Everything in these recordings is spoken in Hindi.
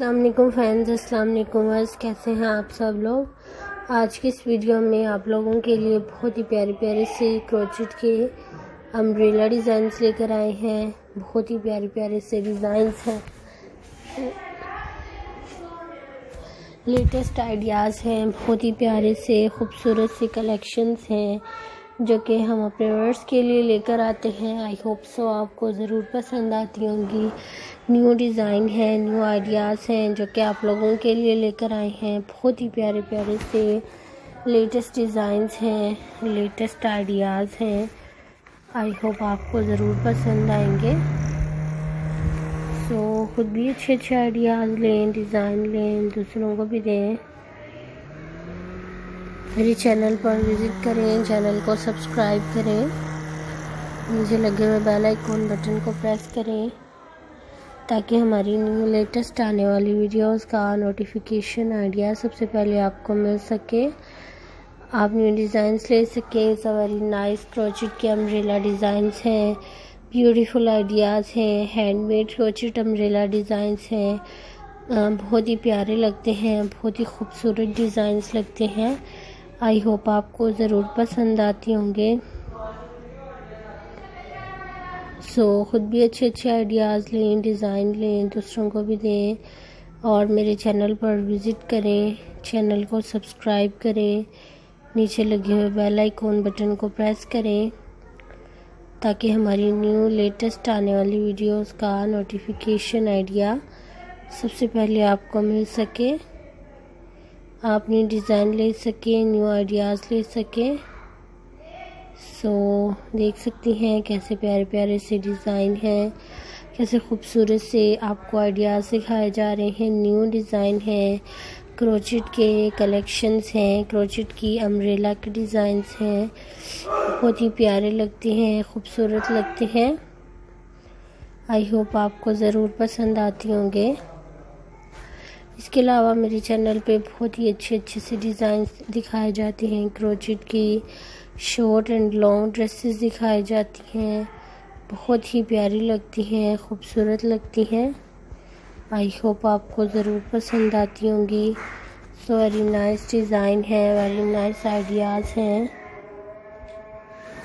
अल्लाम फ्रेंड्स अस्सलाम कैसे हैं आप सब लोग? आज की इस वीडियो में आप लोगों के लिए बहुत ही प्यारे प्यारे से क्रोचिट के अम्ब्रेला डिज़ाइंस लेकर आए हैं। बहुत ही प्यारे प्यारे से डिज़ाइंस हैं। लेटेस्ट आइडियाज़ हैं। बहुत ही प्यारे से, खूबसूरत से कलेक्शंस हैं। जो कि हम अपने वर्ड्स के लिए लेकर आते हैं। आई होप सो आपको ज़रूर पसंद आती होंगी। न्यू डिज़ाइन है न्यू आइडियाज़ हैं जो कि आप लोगों के लिए लेकर आए हैं। बहुत ही प्यारे प्यारे से लेटेस्ट डिज़ाइंस हैं लेटेस्ट आइडियाज़ हैं। आई होप आपको ज़रूर पसंद आएँगे। सो so, ख़ुद भी अच्छे अच्छे आइडियाज़ लें डिज़ाइन लें दूसरों को भी दें। मेरे चैनल पर विज़िट करें, चैनल को सब्सक्राइब करें। मुझे लगे हुए बेल आइकॉन बटन को प्रेस करें, ताकि हमारी न्यू लेटेस्ट आने वाली वीडियोस का नोटिफिकेशन आइडिया सबसे पहले आपको मिल सके। आप न्यू डिज़ाइंस ले सकें सवारी नाइस क्रोचिट के अम्ब्रेला डिज़ाइंस हैं ब्यूटीफुल आइडियाज़ हैं हैंडमेड क्रोचिट अम्ब्रेला डिज़ाइंस हैं। बहुत ही प्यारे लगते हैं, बहुत ही खूबसूरत डिज़ाइंस लगते हैं। आई होप आपको ज़रूर पसंद आती होंगे। सो so, ख़ुद भी अच्छे अच्छे आइडियाज़ लें डिज़ाइन लें दूसरों को भी दें। और मेरे चैनल पर विज़िट करें चैनल को सब्सक्राइब करें नीचे लगे हुए बेल आइकॉन बटन को प्रेस करें ताकि हमारी न्यू लेटेस्ट आने वाली वीडियोस का नोटिफिकेशन आइडिया सबसे पहले आपको मिल सके। आप न्यू डिज़ाइन ले सकें न्यू आइडियाज़ ले सकें। सो देख सकती हैं कैसे प्यारे प्यारे से डिज़ाइन हैं, कैसे खूबसूरत से आपको आइडियाज़ सिखाए जा रहे हैं। न्यू डिज़ाइन है क्रोचिट के कलेक्शंस हैं क्रोचिट की अम्ब्रेला के डिज़ाइंस हैं। बहुत ही प्यारे लगते हैं, खूबसूरत लगते हैं। आई होप आपको ज़रूर पसंद आती होंगे। इसके अलावा मेरे चैनल पे बहुत ही अच्छे अच्छे से डिज़ाइन दिखाए जाते हैं। क्रोचिट की शॉर्ट एंड लॉन्ग ड्रेसेस दिखाई जाती हैं। बहुत ही प्यारी लगती हैं, खूबसूरत लगती हैं। आई होप आपको ज़रूर पसंद आती होंगी। सो वेरी नाइस डिज़ाइन है वेरी नाइस आइडियाज़ हैं।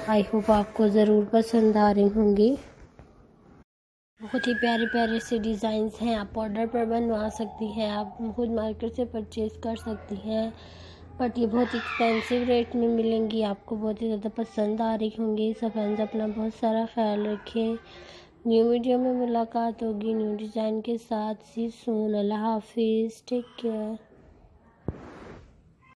आई होप आपको ज़रूर पसंद आ रही होंगी। बहुत ही प्यारे प्यारे से डिज़ाइंस हैं। आप ऑर्डर पर बनवा सकती हैं, आप खुद मार्केट से परचेज़ कर सकती हैं। बट ये बहुत एक्सपेंसिव रेट में मिलेंगी, आपको बहुत ही ज़्यादा पसंद आ रही होंगी। सब फ्रेंड्स अपना बहुत सारा ख्याल रखें। न्यू वीडियो में मुलाकात होगी न्यू डिज़ाइन के साथ। सी सून अल्लाह हाफिज़। Take care